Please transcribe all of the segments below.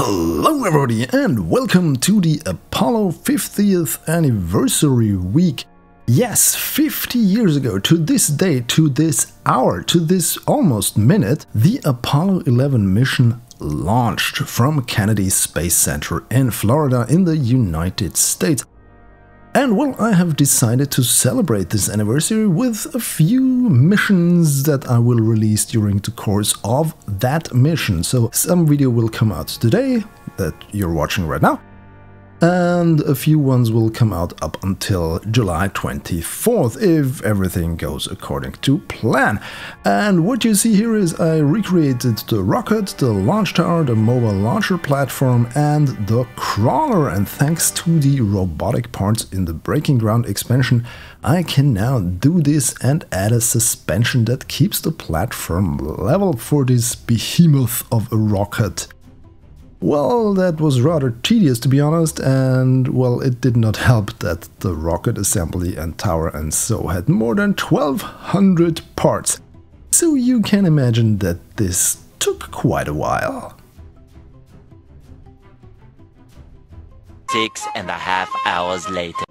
Hello everybody and welcome to the Apollo 50th anniversary week. Yes, 50 years ago, to this day, to this hour, to this almost minute, the Apollo 11 mission launched from Kennedy Space Center in Florida in the United States. And well, I have decided to celebrate this anniversary with a few missions that I will release during the course of that mission. So some video will come out today that you're watching right now, and a few ones will come out up until July 24th if everything goes according to plan. And what you see here is I recreated the rocket, the launch tower, the mobile launcher platform and the crawler and thanks to the robotic parts in the Breaking Ground expansion I can now do this and add a suspension that keeps the platform level for this behemoth of a rocket. Well, that was rather tedious to be honest, and well, it did not help that the rocket assembly and tower and so had more than 1200 parts. So you can imagine that this took quite a while. Six and a half hours later.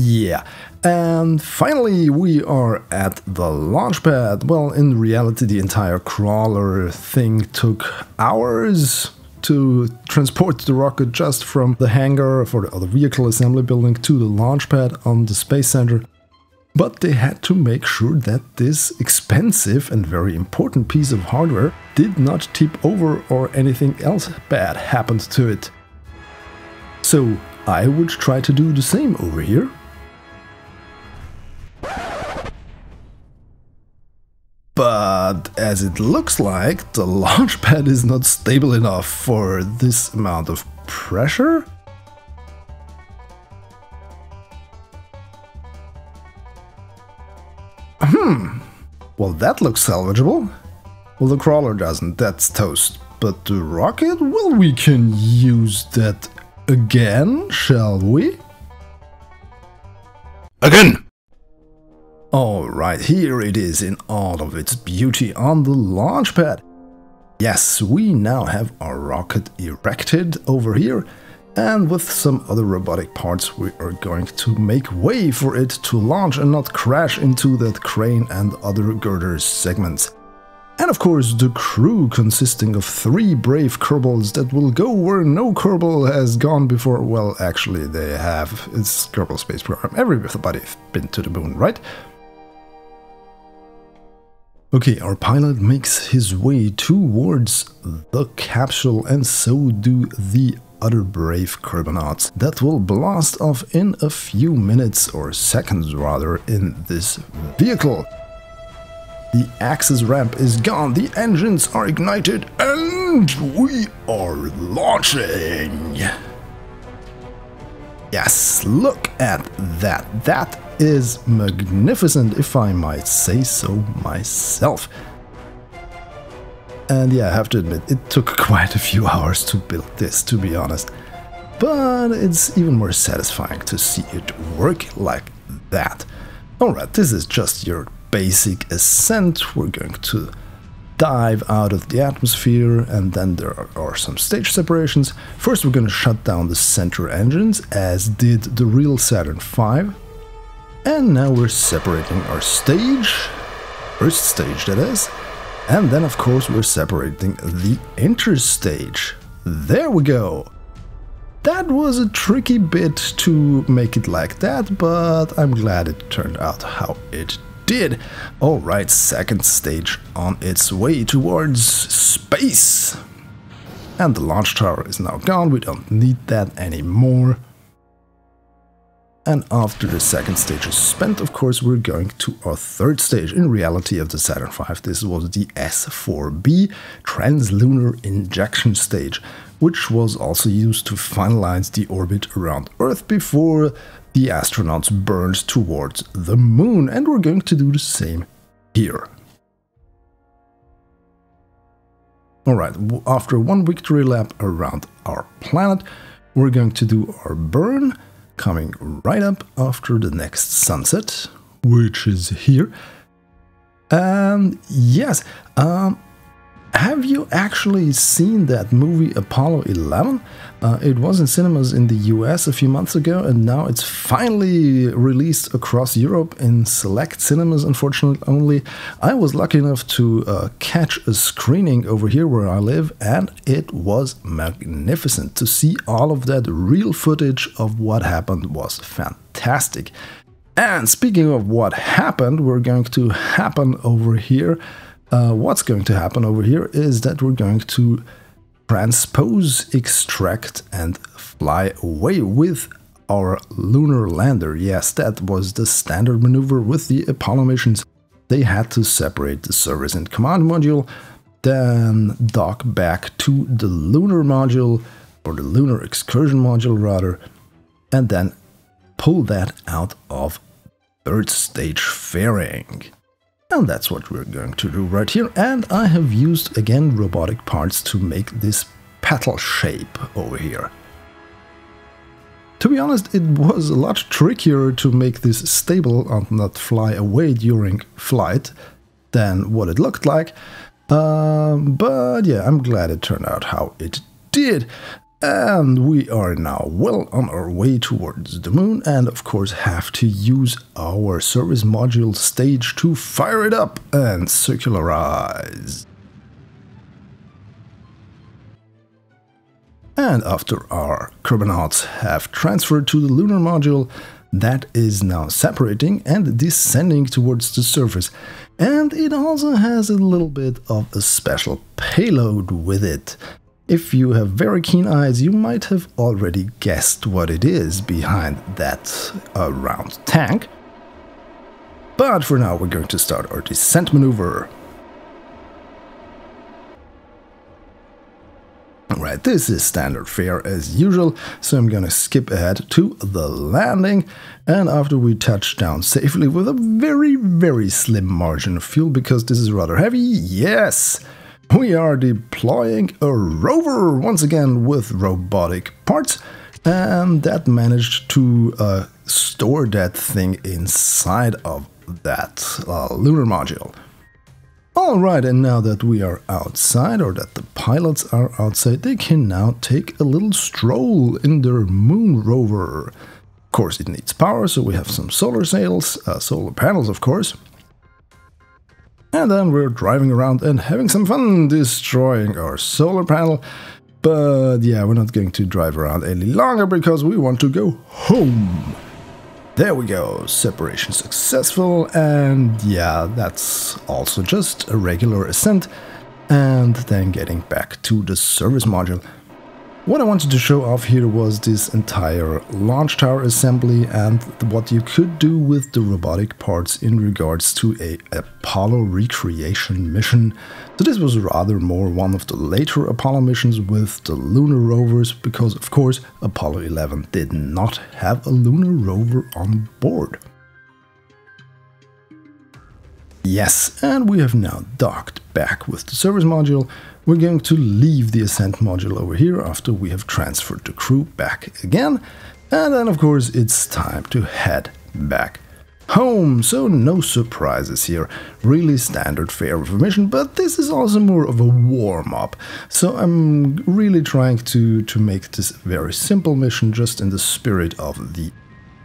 Yeah, and finally we are at the launch pad. Well, in reality the entire crawler thing took hours to transport the rocket just from the hangar for the other vehicle assembly building to the launch pad on the space center. But they had to make sure that this expensive and very important piece of hardware did not tip over or anything else bad happened to it. So I would try to do the same over here But as it looks like, the launch pad is not stable enough for this amount of pressure. Hmm, well that looks salvageable. Well the crawler doesn't, that's toast. But the rocket? Well we can use that again, shall we? Again! Alright, here it is in all of its beauty on the launch pad. Yes, we now have our rocket erected over here and with some other robotic parts we are going to make way for it to launch and not crash into that crane and other girders segments. And of course the crew consisting of three brave Kerbals that will go where no Kerbal has gone before. Well, actually they have. It's Kerbal Space Program. Everybody's been to the moon, right? Okay, our pilot makes his way towards the capsule and so do the other brave Kerbonauts that will blast off in a few minutes or seconds rather in this vehicle. The access ramp is gone, the engines are ignited and we are launching! Yes, look at that, that is magnificent, if I might say so myself. And yeah, I have to admit, it took quite a few hours to build this, to be honest. But it's even more satisfying to see it work like that. Alright, this is just your basic ascent. We're going to dive out of the atmosphere and then there are, some stage separations. First we're going to shut down the center engines as did the real Saturn V and now we're separating our stage, first stage that is, and then of course we're separating the interstage. There we go! That was a tricky bit to make it like that, but I'm glad it turned out how it did. Alright, second stage on its way towards space. And the launch tower is now gone, we don't need that anymore. And after the second stage is spent, of course, we're going to our third stage. In reality of the Saturn V, this was the S4B translunar injection stage, which was also used to finalize the orbit around Earth before the astronauts burned towards the moon. And we're going to do the same here. Alright, after one victory lap around our planet, we're going to do our burn coming right up after the next sunset, which is here. And yes, um, have you actually seen that movie Apollo 11? Uh, it was in cinemas in the US a few months ago, and now it's finally released across Europe in select cinemas, unfortunately only. I was lucky enough to uh, catch a screening over here where I live, and it was magnificent. To see all of that real footage of what happened was fantastic. And speaking of what happened, we're going to happen over here. Uh, what's going to happen over here is that we're going to transpose, extract, and fly away with our lunar lander. Yes, that was the standard maneuver with the Apollo missions. They had to separate the service and command module, then dock back to the lunar module, or the lunar excursion module rather, and then pull that out of third stage fairing. And that's what we're going to do right here. And I have used, again, robotic parts to make this petal shape over here. To be honest, it was a lot trickier to make this stable and not fly away during flight than what it looked like. Um, but yeah, I'm glad it turned out how it did. And we are now well on our way towards the moon and of course have to use our service module stage to fire it up and circularize. And after our Kerbonauts have transferred to the lunar module, that is now separating and descending towards the surface. And it also has a little bit of a special payload with it. If you have very keen eyes, you might have already guessed what it is behind that uh, round tank. But for now, we're going to start our descent maneuver. Alright, this is standard fare as usual, so I'm gonna skip ahead to the landing, and after we touch down safely with a very, very slim margin of fuel, because this is rather heavy, yes! We are deploying a rover once again with robotic parts and that managed to uh, store that thing inside of that uh, lunar module. Alright, and now that we are outside, or that the pilots are outside, they can now take a little stroll in their moon rover. Of course, it needs power, so we have some solar sails, uh, solar panels, of course. And then we're driving around and having some fun destroying our solar panel. But yeah, we're not going to drive around any longer because we want to go home. There we go, separation successful, and yeah, that's also just a regular ascent, and then getting back to the service module. What I wanted to show off here was this entire launch tower assembly and what you could do with the robotic parts in regards to a Apollo recreation mission. So this was rather more one of the later Apollo missions with the lunar rovers because of course Apollo 11 did not have a lunar rover on board. Yes, and we have now docked back with the service module we're going to leave the Ascent module over here after we have transferred the crew back again. And then of course it's time to head back home, so no surprises here. Really standard fare mission, but this is also more of a warm-up. So I'm really trying to, to make this very simple mission just in the spirit of the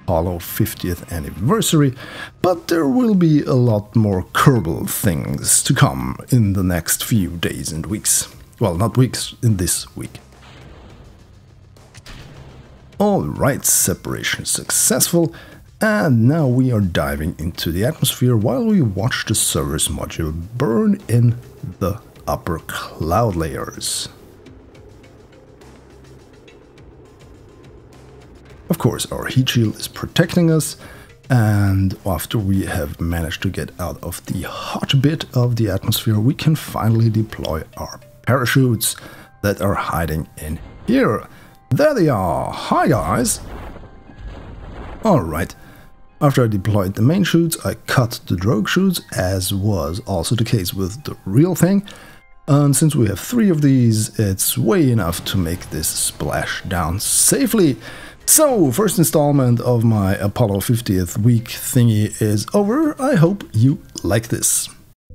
Apollo 50th anniversary, but there will be a lot more Kerbal things to come in the next few days and weeks. Well, not weeks, in this week. Alright, separation successful, and now we are diving into the atmosphere while we watch the service module burn in the upper cloud layers. Of course, our heat shield is protecting us, and after we have managed to get out of the hot bit of the atmosphere, we can finally deploy our parachutes that are hiding in here. There they are! Hi guys! Alright, after I deployed the main chutes, I cut the drogue chutes, as was also the case with the real thing. And since we have three of these, it's way enough to make this splash down safely. So, first installment of my Apollo 50th week thingy is over. I hope you like this.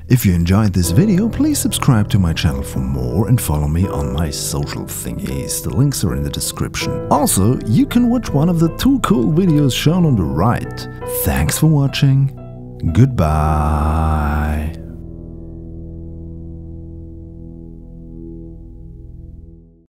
If you enjoyed this video, please subscribe to my channel for more and follow me on my social thingies. The links are in the description. Also, you can watch one of the two cool videos shown on the right. Thanks for watching. Goodbye.